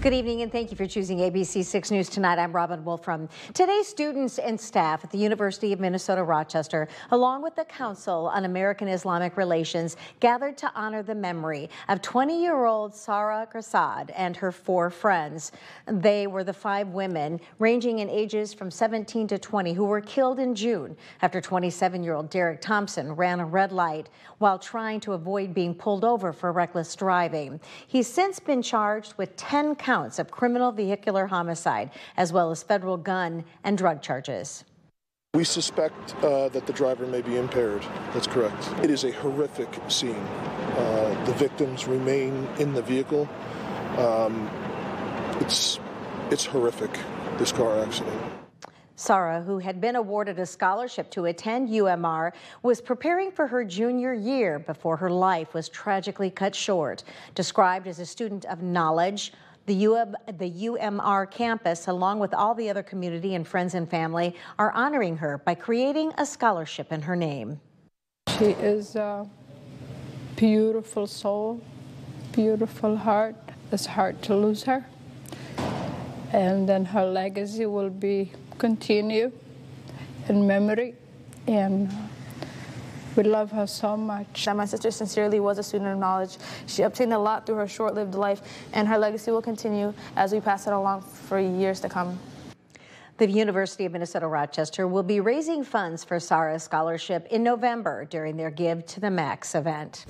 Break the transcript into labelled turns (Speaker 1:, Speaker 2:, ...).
Speaker 1: Good evening and thank you for choosing ABC 6 News tonight. I'm Robin Wolfram. Today, students and staff at the University of Minnesota Rochester, along with the Council on American Islamic Relations, gathered to honor the memory of 20 year old Sahra Gesaade and her four friends. They were the five women, ranging in ages from 17 to 20, who were killed in June after 27 year old Derek Thompson ran a red light while trying to avoid being pulled over for reckless driving. He's since been charged with 10 counts of criminal vehicular homicide, as well as federal gun and drug charges.
Speaker 2: We suspect uh, that the driver may be impaired. That's correct. It is a horrific scene. Uh, the victims remain in the vehicle. Um, it's it's horrific. This car accident.
Speaker 1: Sahra, who had been awarded a scholarship to attend UMR, was preparing for her junior year before her life was tragically cut short. Described as a student of knowledge, the, UM, the UMR campus, along with all the other community and friends and family, are honoring her by creating a scholarship in her name.
Speaker 3: She is a beautiful soul, beautiful heart. It's hard to lose her. And then her legacy will be continued in memory and we love her so much.
Speaker 4: My sister sincerely was a student of knowledge. She obtained a lot through her short-lived life, and her legacy will continue as we pass it along for years to come.
Speaker 1: The University of Minnesota Rochester will be raising funds for Sahra's scholarship in November during their Give to the Max event.